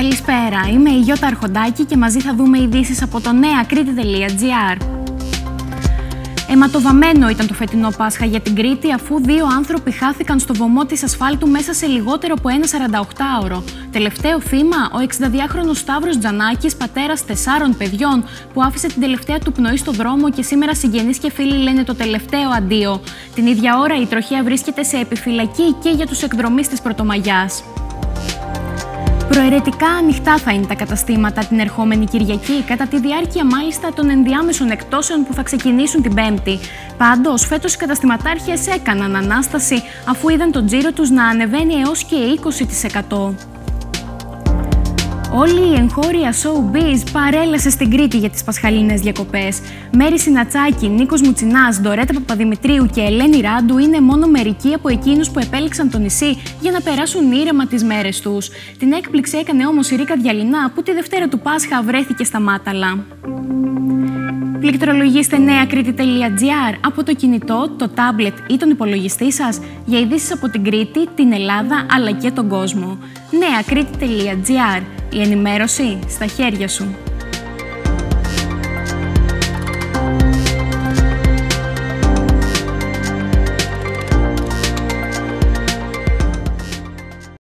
Καλησπέρα, είμαι η Γιώτα Αρχοντάκη και μαζί θα δούμε ειδήσεις από το νέακρήτη.gr. Αιματοβαμένο ήταν το φετινό Πάσχα για την Κρήτη, αφού δύο άνθρωποι χάθηκαν στο βωμό της ασφάλτου μέσα σε λιγότερο από ένα 48ωρο. Τελευταίο θύμα, ο 62χρονο Σταύρος Τζανάκης, πατέρας τεσσάρων παιδιών, που άφησε την τελευταία του πνοή στο δρόμο και σήμερα συγγενείς και φίλοι λένε το τελευταίο αντίο. Την ίδια ώρα η τροχέα βρίσκεται σε επιφυλακή και για τους εκδρομή της Πρωτομαγιάς. Προαιρετικά ανοιχτά θα είναι τα καταστήματα την ερχόμενη Κυριακή, κατά τη διάρκεια μάλιστα των ενδιάμεσων εκτόσεων που θα ξεκινήσουν την Πέμπτη. Πάντως, φέτος οι καταστηματάρχες έκαναν ανάσταση αφού είδαν τον τζίρο τους να ανεβαίνει έως και 20%. Όλη η εγχώρια showbiz παρέλασε στην Κρήτη για τις πασχαλίνες διακοπές. Μέρη Συνατσάκη, Νίκος Μουτσινάς, Ντορέτα Παπαδημητρίου και Ελένη Ράντου είναι μόνο μερικοί από εκείνους που επέλεξαν το νησί για να περάσουν ήρεμα τις μέρες τους. Την έκπληξη έκανε όμως η Ρίκα Διαλυνά που τη Δευτέρα του Πάσχα βρέθηκε στα Μάταλα. Πληκτρολογήστε νέακρήτη.gr από το κινητό, το τάμπλετ ή τον υπολογιστή σας για ειδήσεις από την Κρήτη, την Ελλάδα αλλά και τον κόσμο. νέακρήτη.gr Η ενημέρωση στα χέρια σου.